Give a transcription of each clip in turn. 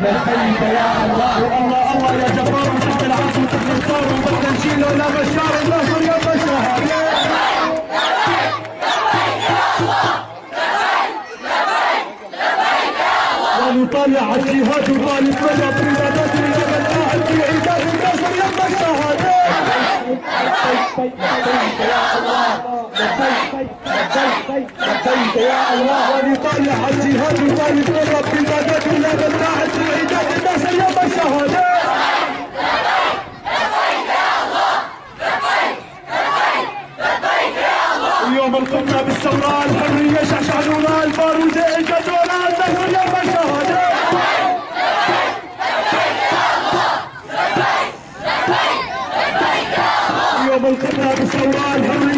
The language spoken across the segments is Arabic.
لبيك يا الله الله الله يا جبار وتحت العرش وتحت الصار وتحت نشيل ولا بشار النصر يا بشار ونطالع الجهاد وطالب مدى في عداد النصر يا بشار لبيك يا الله لبيك لبيك لبيك يا الله ونطالع الجهاد بريدات إلى ملاعب في عداد النصر يا بشار يوم القمة بالثورة الحرية شعشعلونا البارود الجدولة الزهر يا بشهادة يوم القمة بالثورة الحرية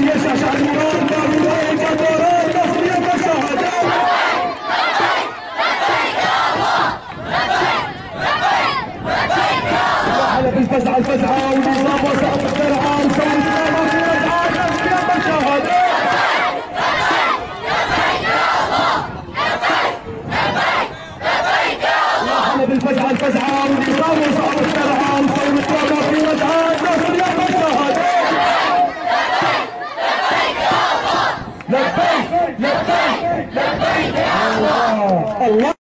الفتحه والاصابه وسقف الترعه وسوي السلامه في رجعه يا الشهاده بالفزعه الفزعه والاصابه وسقف الترعه وسوي السلامه في رجعه يا الشهاده لبيك لبيك لبيك. لبيك يا الله الله.